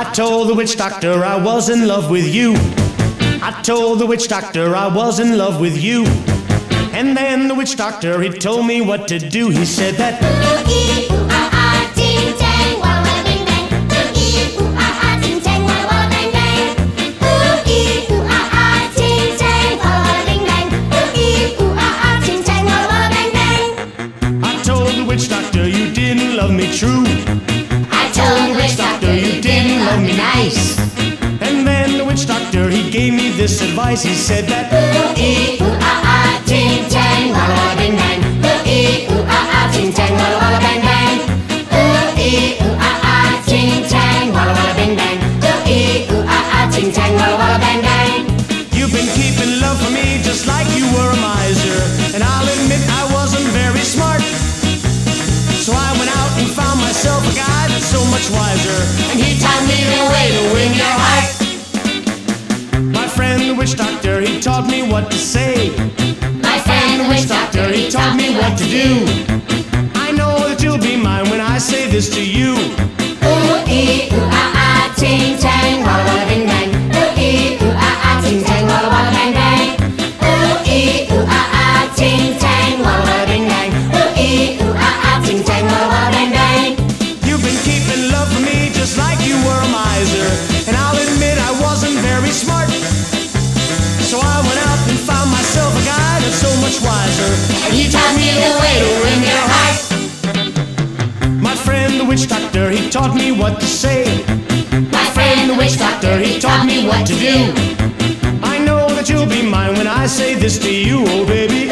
I told the witch doctor I was in love with you. I told the witch doctor I was in love with you. And then the witch doctor, he told me what to do. He said that Ooh-ee, ooh-ah-ah, ting-tang, walla walla bing bang. Ooh-ee, ooh-ah-ah, ting-tang, walla walla bang bang. Ooh-ee, ooh-ah-ah, ting-tang, walla walla bing bang. Ooh-ah-ah, ting-tang, walla walla bang bang. I told the witch doctor you didn't love me true. I told the witch love. And then the witch doctor, he gave me this advice. He said that Ooh-ee, ooh-ah-ah, ting-tang, walla walla bing bang. Ooh-ee, ooh-ah-ah, ting-tang, walla walla bang bang. Ooh-ee, ooh-ah-ah, ting-tang, walla bing bang. Ooh-ee, ooh-ah-ah, ting-tang, walla walla bang bang. you've been keeping love for me just like you were a miser. And I'll admit I wasn't very smart. So I went out and found myself a guy that's so much wiser. And he taught me taught me what to say. My friend, the witch doctor, he taught me what to do. I know that you'll be mine when I say this to you. Ooh-ee, ooh-ah-ah, And he taught me the way to win your heart. My friend the witch doctor, he taught me what to say. My friend, the witch doctor, he taught me what to do. I know that you'll be mine when I say this to you, oh baby.